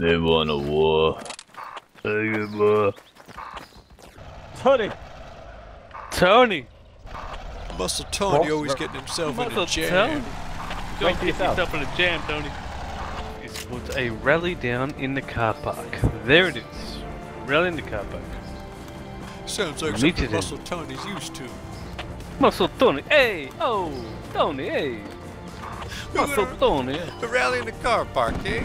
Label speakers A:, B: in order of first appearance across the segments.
A: They want a war. Take it, boy.
B: Tony!
C: Tony!
D: Muscle Tony
B: Well,
D: always getting himself in a jam.
C: Tony! Don't
B: to
C: get
B: yourself.
C: yourself in a jam, Tony. This was a rally down in the car park. There it is. Rally in the car park.
D: Sounds like
C: Meet
D: something
C: it in.
D: Muscle Tony's used to.
C: Muscle Tony, hey! Oh! Tony, hey! Muscle Tony!
D: a rally in the car park, eh?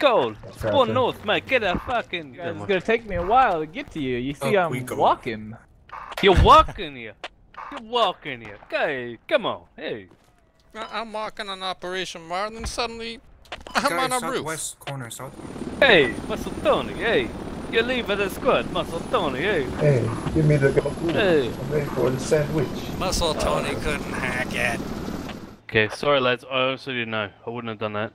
C: pop, the boopy, put them away. Hey! Rally in the car park, Tony, hey! Come on, hey!
B: Gabagool!
C: Pop, the boopy, yeah!
D: I meet a guy in a p- car park, huh? He tells
C: Hey.
D: me, you, you can't take my car, man. I got the pink slip. I'm like, what do I care? I got the keys.
B: No dice!
C: No, hey! No dice, hey! Come on! Go! One north, mate, get a fucking.
B: Guys, it's gonna take me a while to get to you. You see,
E: Up
B: I'm
E: go.
B: walking.
C: You're walking here. You're walking here. Okay, come on. Hey.
D: I- I'm walking on Operation Marlin, suddenly I'm on a roof.
E: southwest corner, south.
C: Hey, Muscle Tony. Hey. You leave the squad, Muscle Tony. Hey.
F: Hey, give me the gabagool.
C: Hey.
F: I'm ready for the sandwich.
D: Muscle Tony couldn't hack it.
C: Okay, sorry lads. I also didn't know. I wouldn't have done that.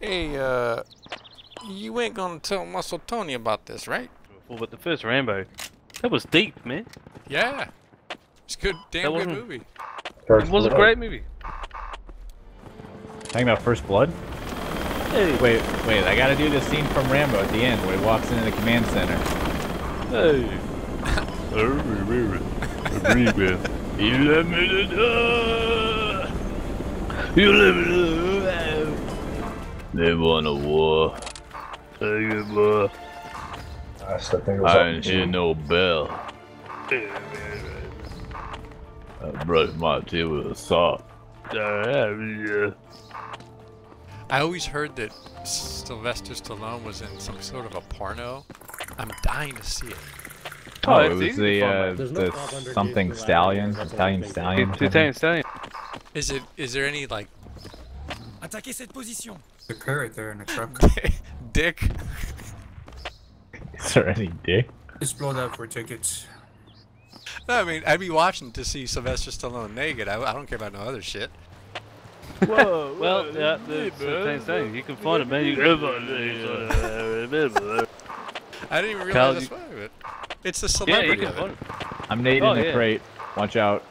D: Hey, uh, you ain't gonna tell Muscle Tony about this, right?
C: Well, but the first Rambo, that was deep, man.
D: Yeah. It's a good, damn good
C: wasn't-
D: movie.
F: First
C: It was a great movie.
B: Talking about First Blood?
C: Hey.
B: Wait, wait, I gotta do this scene from Rambo at the end where he walks into the command center.
C: Hey.
A: You let me to die. You let me to die. They want a war. Take it, boy.
F: That's the
A: I
F: up
A: didn't hear no bell. I brushed my teeth with a sock. Yeah.
D: I always heard that Sylvester Stallone was in some sort of a porno. I'm dying to see it.
C: Oh,
B: it was the, uh,
C: mate.
G: No
B: the something
G: Disneyland.
B: stallion, Italian stallion.
C: Italian Stallion.
D: Is it? Is there any like
H: Attaquez cette position.
E: The car right there in the truck.
D: dick?
B: Is there any dick?
E: Just blow that for tickets.
D: No, I mean I'd be watching to see Sylvester Stallone naked. I, I don't care about no other shit.
B: Whoa,
C: Well, yeah, the Italian Stallion. You can find it, man. You can
D: I didn't even
C: Kyle,
D: realize that's why of it. It's the
C: Yeah, you
D: celebrity
C: can
D: of
C: find
D: it.
C: it.
B: I'm Nate
C: Oh,
B: in the
C: yeah.
B: crate. Watch out.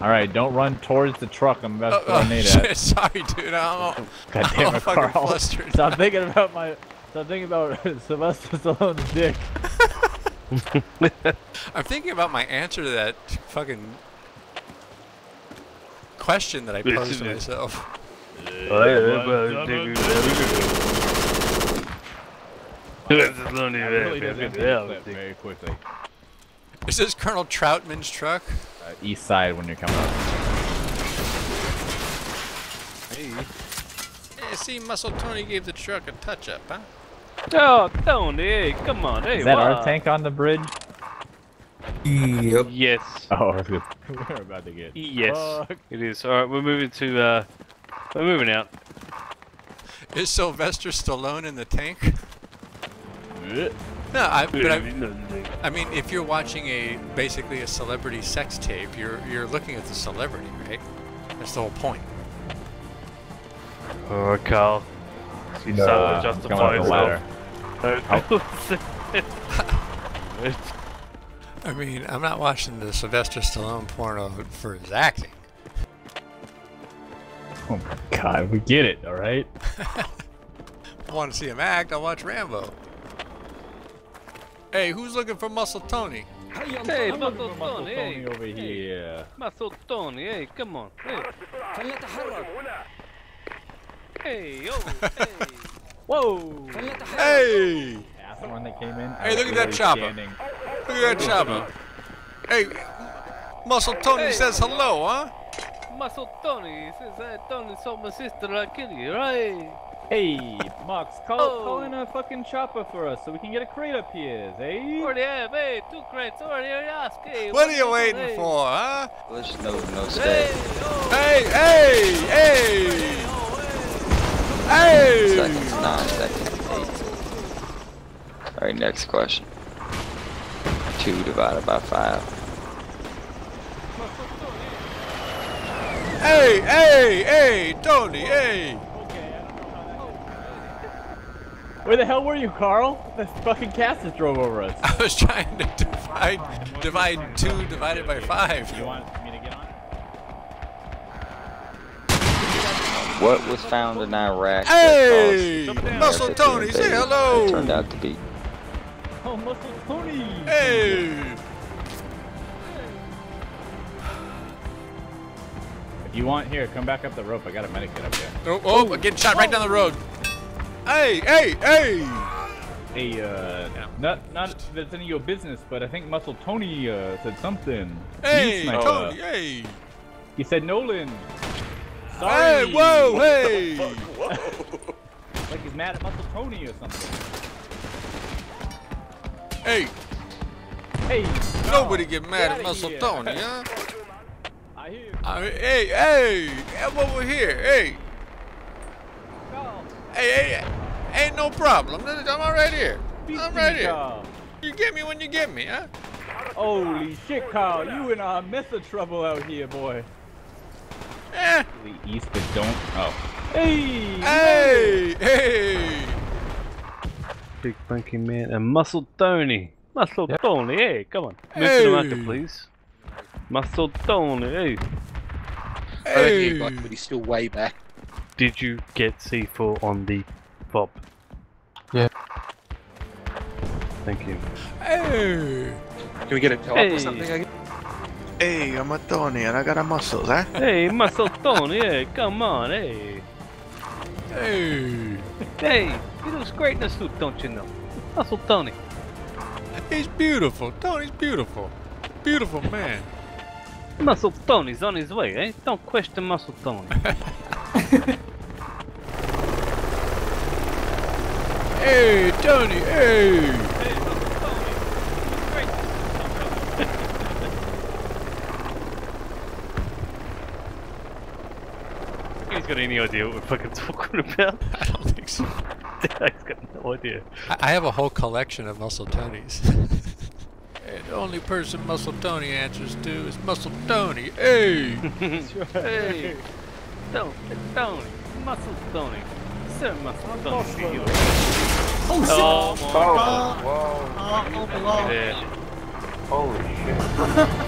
B: Alright, don't run towards the truck I'm about
D: Oh,
B: to throw
D: oh,
B: a nade
D: shit, sorry, dude. I'm all,
B: God
D: I'm
B: damn
D: all
B: it,
D: fucking
B: Carl.
D: flustered.
B: Stop thinking about my. Stop thinking about Sylvester Stallone's dick.
D: I'm thinking about my answer to that fucking question that I posed to myself.
B: That really does end the clip very quickly.
D: Is this Colonel Troutman's truck?
B: Uh, east side when you're coming up.
D: Hey, see, Muscle Tony gave the truck a touch up, huh?
C: Oh, Tony, hey, come on, hey,
B: Is that
C: what?
B: our tank on the bridge?
E: Yep.
C: Yes.
B: Oh, that's good. We're about to get.
C: Yes.
B: fucked.
C: It is. Alright, we're moving to, uh, we're moving out.
D: Is Sylvester Stallone in the tank? No, I, but I, I mean, if you're watching a basically a celebrity sex tape, you're you're looking at the celebrity, right? That's the whole point.
C: Oh, Carl. You
F: No,
C: start to
F: uh,
C: justify
B: Come up
C: yourself.
D: I mean, I'm not watching the Sylvester Stallone porno for his acting.
B: Oh my god, we get it, alright?
D: I want to see him act. I'll watch Rambo. Hey, who's looking for Muscle Tony?
C: Hey,
B: I'm, hey,
C: Muscle,
B: for Muscle
C: Tony,
B: Tony
C: hey,
B: over
C: hey,
B: here.
C: Muscle Tony, hey, come on. Hey. Hey, yo, hey.
B: Whoa.
D: Hey.
B: That's the one that came in.
D: Hey, look at that chopper. Look at that chopper. Hey, Muscle Tony
C: hey.
D: says hello, huh?
C: Muscle Tony says, hey, Tony saw my sister, I kill you, right?
B: Hey, Mox, call,
C: oh.
B: call in a fucking chopper for us so we can get a crate up here, eh?
C: Already have, hey, two crates over here, yes, hey.
D: What, what are you waiting
C: hey.
D: for, huh?
G: There's no, no stay.
C: Hey, oh.
D: hey, hey, hey! Hey!
C: Oh, hey. hey. Seconds, nine seconds, eight.
G: Alright, next question. Two divided by five.
D: Hey, hey, hey, Tony, hey!
B: Where the hell were you, Carl? The fucking cast just drove over us.
D: I was trying to divide divide two divided by five.
B: You want me to get on?
G: What was found in Iraq
D: Hey, Muscle
G: America
D: Tony, say
G: invade? It
D: hello.
G: turned out to be
B: Oh, Muscle Tony!
D: Hey,
B: If you want, here, come back up the rope. I got a medikit up here.
D: oh, oh, I'm getting shot right down the road. Hey, hey, hey!
B: Hey, uh, not not it's any of your business, but I think Muscle Tony uh, said something.
D: Hey,
B: sniper.
D: Tony, hey!
B: He said Nolan. Sorry.
D: Hey, whoa, hey!
B: Like he's mad at Muscle Tony or something.
D: Hey,
B: Hey.
D: nobody
B: no,
D: get mad at Muscle
B: here.
D: Tony, huh?
B: I hear.
D: I mean, hey, hey, over here, hey,
B: Carl.
D: hey, hey, ain't no problem. I'm all right here. I'm
B: me,
D: right here. You get me when you get me, huh?
B: Holy shit, Carl. You in a mess of trouble out here, boy.
D: Eh,
B: The East, but don't. Oh. Hey.
D: hey, hey.
C: Big Funky Man and Muscle Tony. Muscle Tony, hey, come on. Move to the market, please. Muscle Tony, hey.
D: Hey.
I: but he's still way back.
C: Did you get C4 on the fob?
F: Yeah.
C: Thank you.
D: Hey.
I: Can we get a top
C: Hey.
I: or something? I?
J: Hey, I'm a Tony and I got a muscles, huh?
C: Hey, Muscle Tony, hey, come on, hey.
D: Hey.
C: Hey, you looks great in a suit, don't you know? Muscle Tony.
D: He's beautiful. Tony's beautiful. Beautiful man.
C: Muscle Tony's on his way, eh? Don't question Muscle Tony.
D: Hey, Tony, hey.
C: hey, Muscle Tony. He looks great. He's got any idea what we're fucking talking about?
D: I don't think so.
C: He's got no idea.
D: I I have a whole collection of Muscle Tonys. Hey, the only person Muscle Tony answers to is Muscle Tony. Hey! right.
C: hey, Tony, Tony, Muscle Tony. Sir Muscle Tony. To you.
F: Oh, oh, oh.
C: oh, my God.
F: whoa.
C: Yeah.
F: Holy shit.